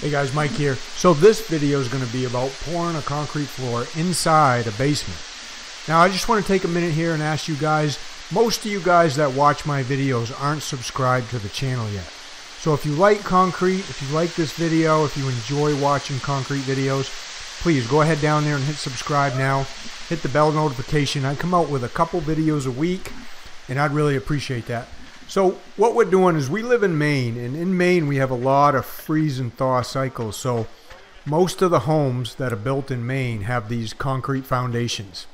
Hey guys, Mike here. So this video is going to be about pouring a concrete floor inside a basement. Now I just want to take a minute here and ask you guys, most of you guys that watch my videos aren't subscribed to the channel yet. So if you like concrete, if you like this video, if you enjoy watching concrete videos, please go ahead down there and hit subscribe now. Hit the bell notification. I come out with a couple videos a week and I'd really appreciate that. So what we're doing is we live in Maine, and in Maine we have a lot of freeze and thaw cycles. So most of the homes that are built in Maine have these concrete foundations,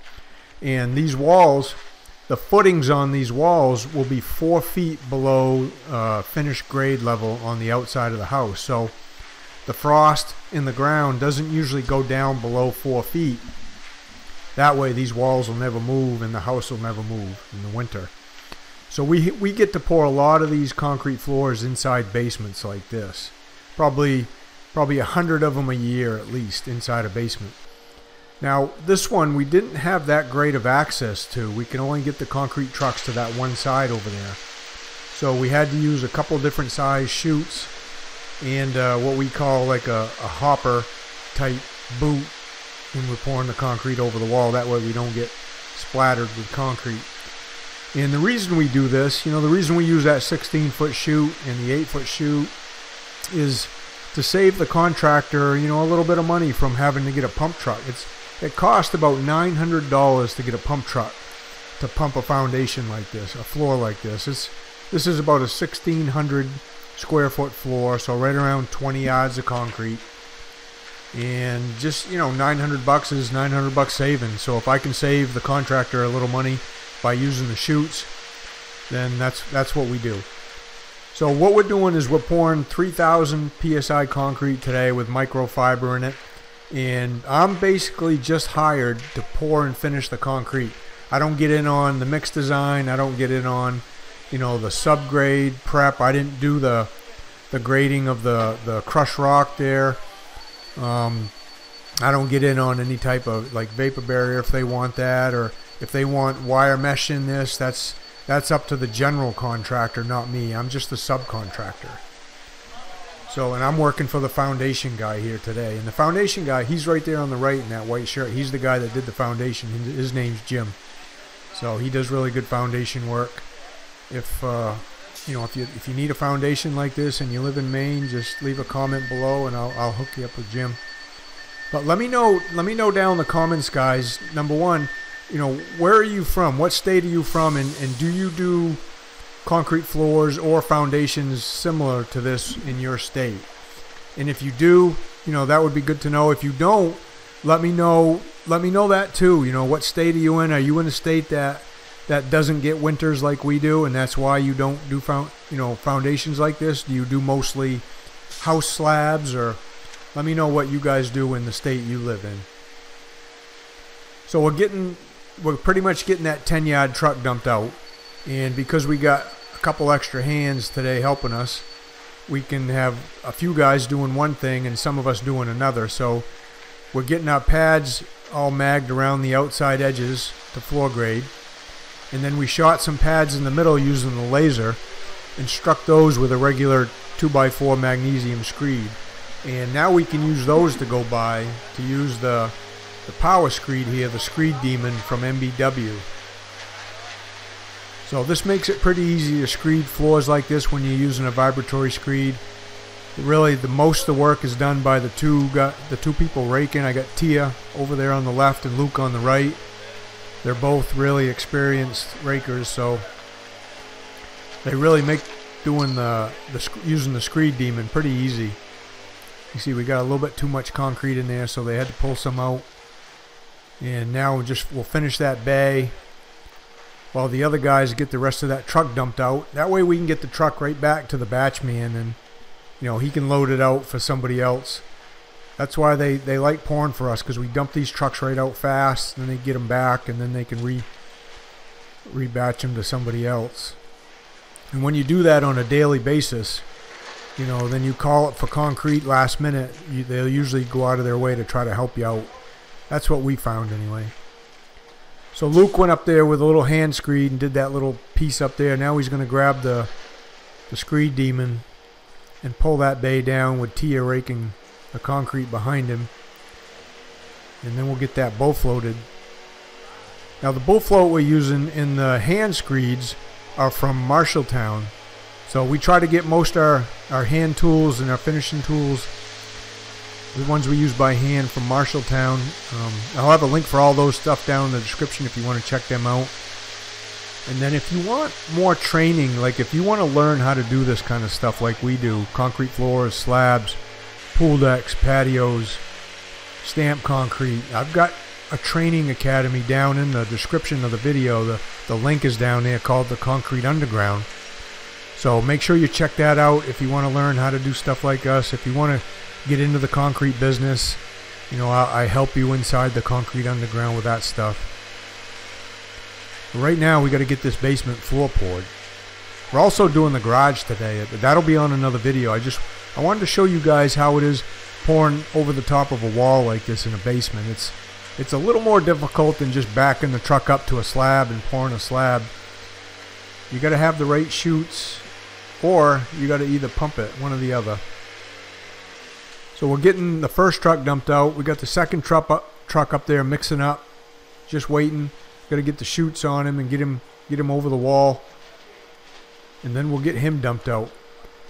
and these walls, the footings on these walls will be four feet below uh, finished grade level on the outside of the house. So the frost in the ground doesn't usually go down below four feet. That way, these walls will never move, and the house will never move in the winter. So we we get to pour a lot of these concrete floors inside basements like this. Probably probably a hundred of them a year at least inside a basement. Now this one we didn't have that great of access to. We can only get the concrete trucks to that one side over there. So we had to use a couple different size chutes and uh, what we call like a, a hopper type boot when we're pouring the concrete over the wall. That way we don't get splattered with concrete. And the reason we do this, you know, the reason we use that 16 foot chute and the 8 foot chute is to save the contractor, you know, a little bit of money from having to get a pump truck. It's it costs about $900 to get a pump truck to pump a foundation like this, a floor like this. It's this is about a 1600 square foot floor, so right around 20 yards of concrete. And just, you know, 900 bucks is 900 bucks saving. So if I can save the contractor a little money by using the chutes, then that's that's what we do. So what we're doing is we're pouring 3,000 psi concrete today with microfiber in it, and I'm basically just hired to pour and finish the concrete. I don't get in on the mix design. I don't get in on, you know, the subgrade prep. I didn't do the the grading of the the crush rock there. Um, I don't get in on any type of like vapor barrier if they want that or if they want wire mesh in this, that's that's up to the general contractor, not me. I'm just the subcontractor. So, and I'm working for the foundation guy here today. And the foundation guy, he's right there on the right in that white shirt. He's the guy that did the foundation. His name's Jim. So he does really good foundation work. If uh, you know, if you if you need a foundation like this and you live in Maine, just leave a comment below and I'll I'll hook you up with Jim. But let me know let me know down in the comments, guys. Number one, you know, where are you from? What state are you from? And, and do you do concrete floors or foundations similar to this in your state? And if you do, you know, that would be good to know. If you don't, let me know. Let me know that too. You know, what state are you in? Are you in a state that that doesn't get winters like we do, and that's why you don't do found, you know, foundations like this? Do you do mostly house slabs, or let me know what you guys do in the state you live in. So we're getting we're pretty much getting that 10 yard truck dumped out. And because we got a couple extra hands today helping us, we can have a few guys doing one thing and some of us doing another. So we're getting our pads all magged around the outside edges to floor grade. And then we shot some pads in the middle using the laser and struck those with a regular 2x4 magnesium screed. And now we can use those to go by to use the the power screed here, the ScreeDemon from MBW. So this makes it pretty easy to screed floors like this when you're using a vibratory screed. Really, the most of the work is done by the two got the two people raking. I got Tia over there on the left and Luke on the right. They're both really experienced rakers, so they really make doing the, the using the ScreeDemon pretty easy. You see, we got a little bit too much concrete in there, so they had to pull some out. And now we'll just we'll finish that bay while the other guys get the rest of that truck dumped out. That way we can get the truck right back to the batch man and you know he can load it out for somebody else. That's why they, they like pouring for us because we dump these trucks right out fast and then they get them back and then they can re rebatch them to somebody else. And when you do that on a daily basis, you know, then you call it for concrete last minute, you, they'll usually go out of their way to try to help you out. That's what we found anyway. So Luke went up there with a little hand screed and did that little piece up there. Now he's going to grab the the ScreeDemon and pull that bay down with Tia raking the concrete behind him. And then we'll get that bow floated. Now the bow float we're using in the hand screeds are from Marshalltown. So we try to get most our, our hand tools and our finishing tools, the ones we use by hand from Marshalltown. Um, I'll have a link for all those stuff down in the description if you want to check them out. And then if you want more training, like if you want to learn how to do this kind of stuff like we do, concrete floors, slabs, pool decks, patios, stamp concrete, I've got a training academy down in the description of the video. The, the link is down there called the Concrete Underground. So make sure you check that out if you want to learn how to do stuff like us. If you want to get into the concrete business, you know, I, I help you inside the Concrete Underground with that stuff. Right now, we got to get this basement floor poured. We're also doing the garage today. That'll be on another video. I just I wanted to show you guys how it is pouring over the top of a wall like this in a basement. It's it's a little more difficult than just backing the truck up to a slab and pouring a slab. You got to have the right chutes, or you got to either pump it, one or the other. So we're getting the first truck dumped out. We got the second truck up, truck up there mixing up, just waiting. Got to get the chutes on him and get him get him over the wall. And then we'll get him dumped out.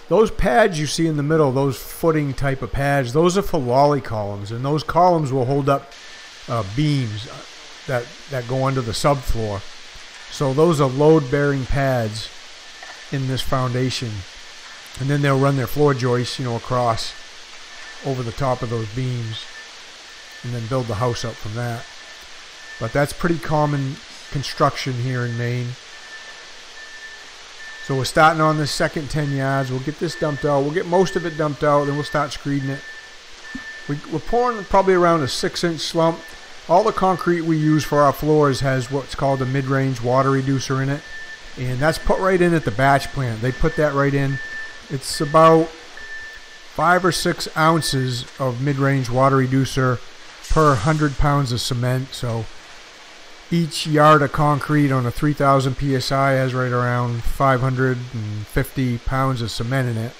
Those pads you see in the middle, those footing type of pads, those are for lolly columns, and those columns will hold up uh, beams that that go under the subfloor. So those are load-bearing pads in this foundation, and then they'll run their floor joists, you know, across over the top of those beams, and then build the house up from that. But that's pretty common construction here in Maine. So we're starting on this second 10 yards. We'll get this dumped out. We'll get most of it dumped out, then we'll start screeding it. We, are pouring probably around a 6 inch slump. All the concrete we use for our floors has what's called a mid-range water reducer in it. And that's put right in at the batch plant. They put that right in. It's about five or six ounces of mid-range water reducer per 100 pounds of cement. So each yard of concrete on a 3000 psi has right around 550 pounds of cement in it.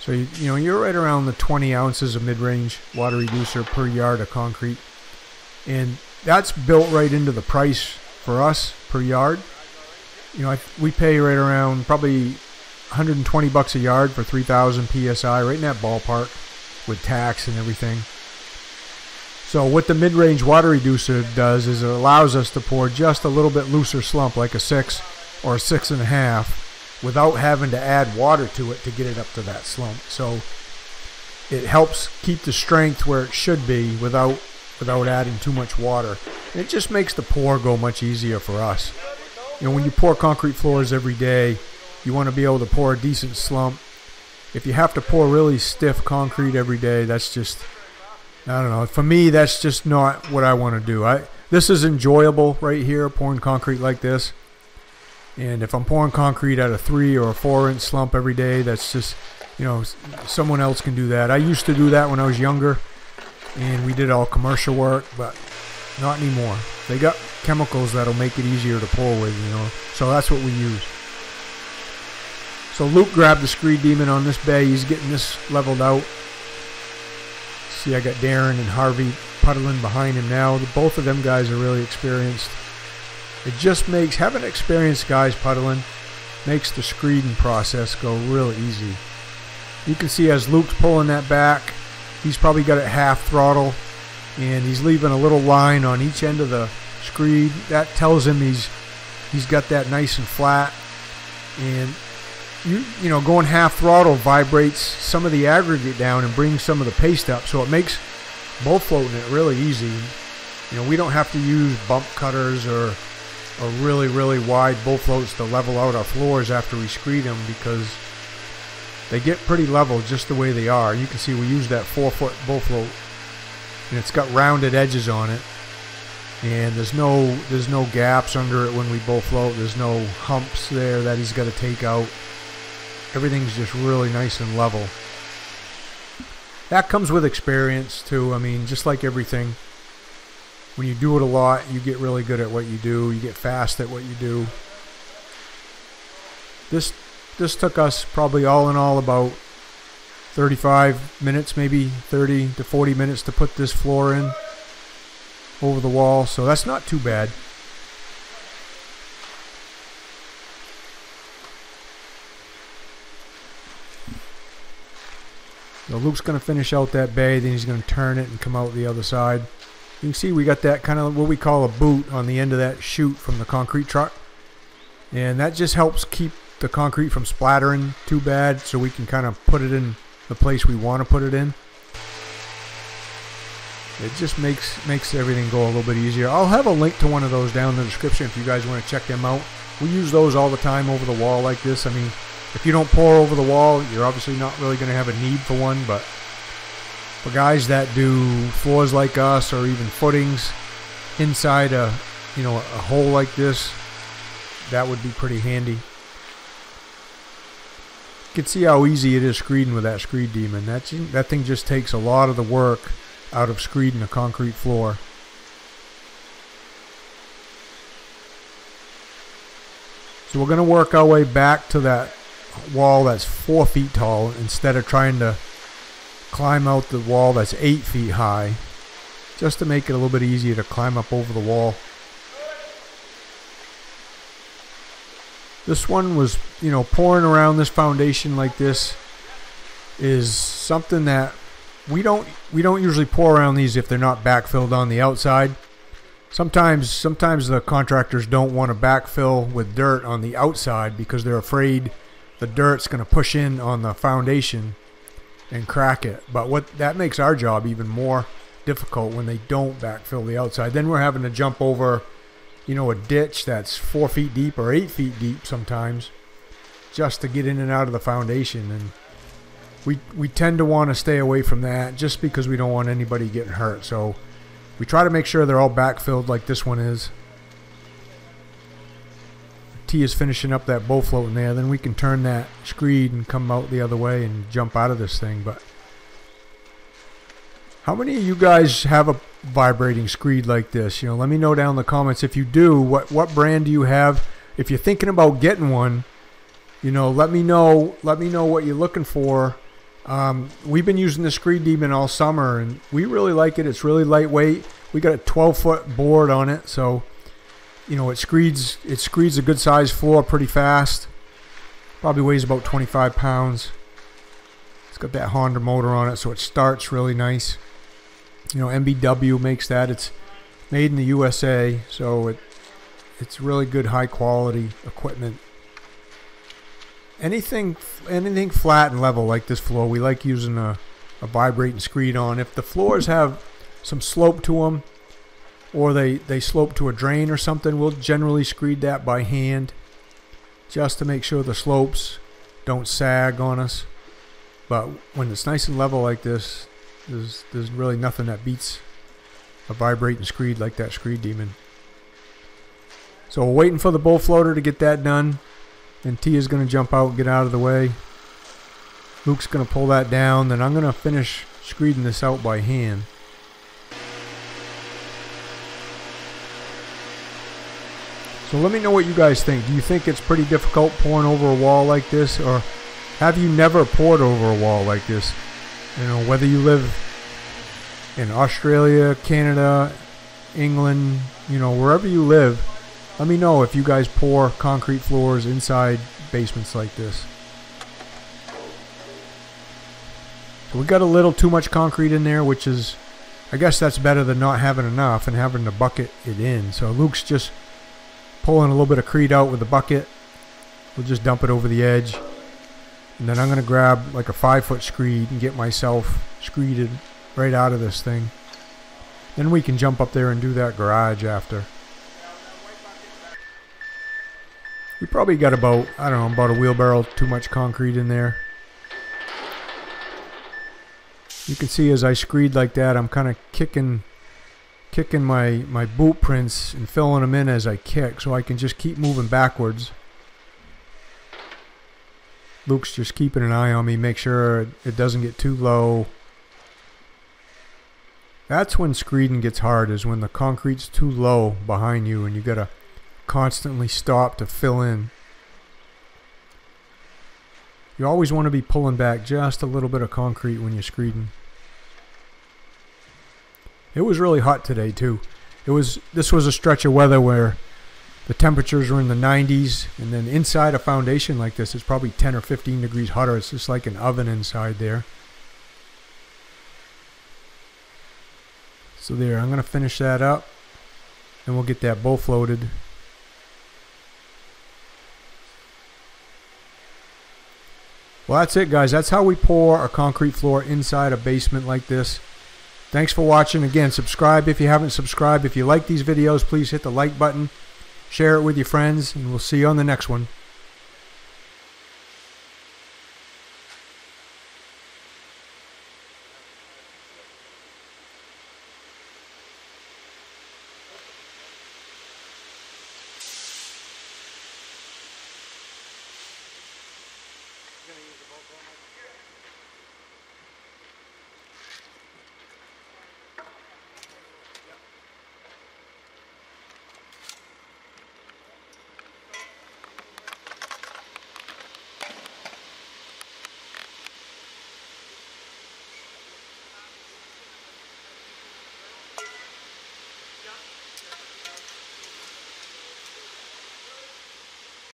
So you, you know you're right around the 20 ounces of mid-range water reducer per yard of concrete, and that's built right into the price for us per yard. You know we pay right around probably 120 bucks a yard for 3000 psi, right in that ballpark with tax and everything. So what the mid-range water reducer does is it allows us to pour just a little bit looser slump, like a six or a six and a half, without having to add water to it to get it up to that slump. So it helps keep the strength where it should be without without adding too much water. And it just makes the pour go much easier for us. You know, when you pour concrete floors every day, you want to be able to pour a decent slump. If you have to pour really stiff concrete every day, that's just I don't know. For me, that's just not what I want to do. I this is enjoyable right here, pouring concrete like this. And if I'm pouring concrete at a three or a four inch slump every day, that's just you know someone else can do that. I used to do that when I was younger, and we did all commercial work, but not anymore. They got chemicals that'll make it easier to pour with, you know. So that's what we use. So Luke grabbed the ScreeDemon on this bay. He's getting this leveled out. See, I got Darren and Harvey puddling behind him now. Both of them guys are really experienced. It just makes having experienced guys puddling makes the screeding process go real easy. You can see as Luke's pulling that back, he's probably got it half throttle, and he's leaving a little line on each end of the screed. That tells him he's he's got that nice and flat. And you you know going half throttle vibrates some of the aggregate down and brings some of the paste up, so it makes bow floating it really easy. You know we don't have to use bump cutters or or really really wide bow floats to level out our floors after we screed them because they get pretty level just the way they are. You can see we use that four foot bow float and it's got rounded edges on it and there's no there's no gaps under it when we bow float there's no humps there that he's got to take out everything's just really nice and level. That comes with experience too. I mean, just like everything, when you do it a lot, you get really good at what you do. You get fast at what you do. This this took us probably all in all about 35 minutes, maybe 30 to 40 minutes to put this floor in over the wall. So that's not too bad. So Luke's going to finish out that bay, then he's going to turn it and come out the other side. You can see we got that kind of what we call a boot on the end of that chute from the concrete truck. And that just helps keep the concrete from splattering too bad so we can kind of put it in the place we want to put it in. It just makes makes everything go a little bit easier. I'll have a link to one of those down in the description if you guys want to check them out. We use those all the time over the wall like this. I mean, if you don't pour over the wall, you're obviously not really going to have a need for one, but for guys that do floors like us or even footings inside a, you know, a hole like this, that would be pretty handy. You can see how easy it is screeding with that ScreeDemon. That, that thing just takes a lot of the work out of screeding a concrete floor. So we're going to work our way back to that wall that's four feet tall instead of trying to climb out the wall that's eight feet high just to make it a little bit easier to climb up over the wall. This one was, you know, pouring around this foundation like this is something that we don't we don't usually pour around these if they're not backfilled on the outside. Sometimes sometimes the contractors don't want to backfill with dirt on the outside because they're afraid the dirt's going to push in on the foundation and crack it. But what that makes our job even more difficult when they don't backfill the outside. Then we're having to jump over, you know, a ditch that's four feet deep or eight feet deep sometimes just to get in and out of the foundation. And we, we tend to want to stay away from that just because we don't want anybody getting hurt. So we try to make sure they're all backfilled like this one is. T is finishing up that bow float in there, then we can turn that screed and come out the other way and jump out of this thing. But how many of you guys have a vibrating screed like this? You know, let me know down in the comments if you do. What what brand do you have? If you're thinking about getting one, you know, let me know. Let me know what you're looking for. Um, we've been using the ScreeDemon all summer, and we really like it. It's really lightweight. We got a 12 foot board on it, so you know, it screeds it screeds a good size floor pretty fast. Probably weighs about 25 pounds. It's got that Honda motor on it, so it starts really nice. You know, MBW makes that. It's made in the USA, so it it's really good high quality equipment. Anything anything flat and level like this floor, we like using a, a vibrating screed on. If the floors have some slope to them, or they, they slope to a drain or something, we'll generally screed that by hand just to make sure the slopes don't sag on us. But when it's nice and level like this, there's, there's really nothing that beats a vibrating screed like that ScreeDemon. So we're waiting for the bow floater to get that done. And T is going to jump out and get out of the way. Luke's going to pull that down. Then I'm going to finish screeding this out by hand. Let me know what you guys think. Do you think it's pretty difficult pouring over a wall like this? Or have you never poured over a wall like this? You know, whether you live in Australia, Canada, England, you know, wherever you live, let me know if you guys pour concrete floors inside basements like this. So we got a little too much concrete in there, which is, I guess that's better than not having enough and having to bucket it in. So Luke's just pulling a little bit of Creed out with the bucket. We'll just dump it over the edge. And then I'm going to grab like a five foot screed and get myself screeded right out of this thing. Then we can jump up there and do that garage after. We probably got about, I don't know, about a wheelbarrow too much concrete in there. You can see as I screed like that, I'm kind of kicking kicking my, my boot prints and filling them in as I kick so I can just keep moving backwards. Luke's just keeping an eye on me, make sure it doesn't get too low. That's when screeding gets hard, is when the concrete's too low behind you and you gotta constantly stop to fill in. You always want to be pulling back just a little bit of concrete when you're screeding. It was really hot today too. It was this was a stretch of weather where the temperatures were in the 90s and then inside a foundation like this it's probably 10 or 15 degrees hotter. It's just like an oven inside there. So there, I'm going to finish that up and we'll get that bow floated. Well, that's it, guys. That's how we pour a concrete floor inside a basement like this. Thanks for watching. Again, subscribe if you haven't subscribed. If you like these videos, please hit the like button, share it with your friends, and we'll see you on the next one. going to use the